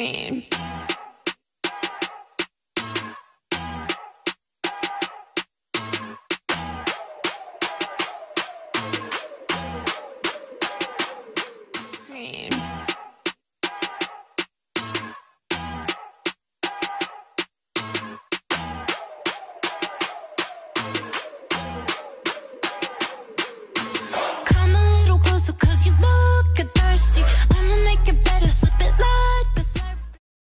scream.